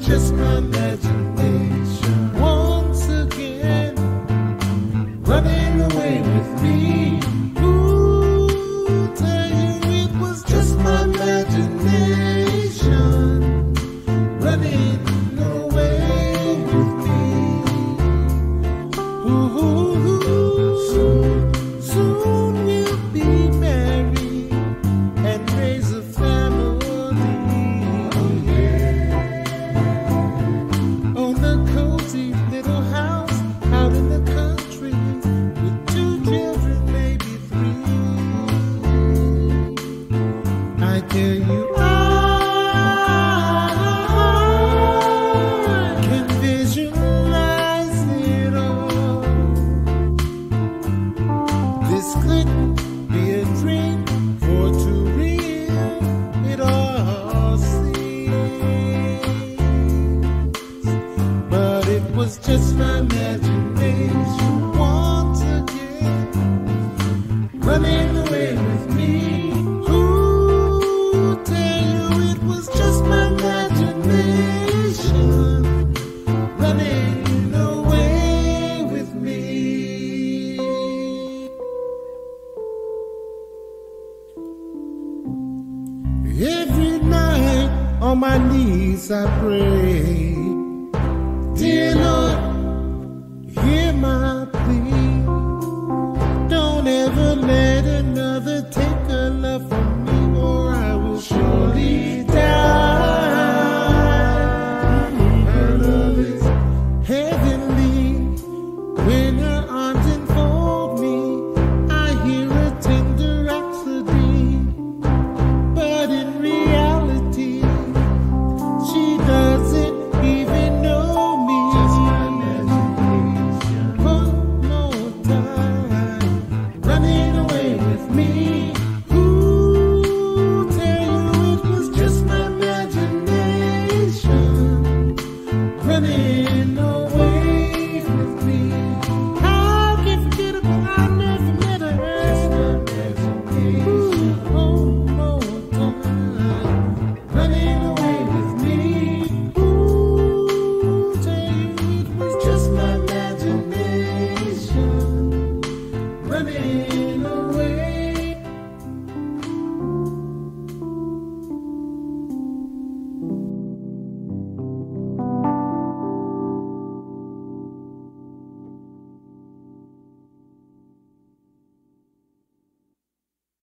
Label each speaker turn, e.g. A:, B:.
A: just It's just my imagination once. Running away with me. Who tell you it was just my imagination? Running away with me. Every night on my knees I pray.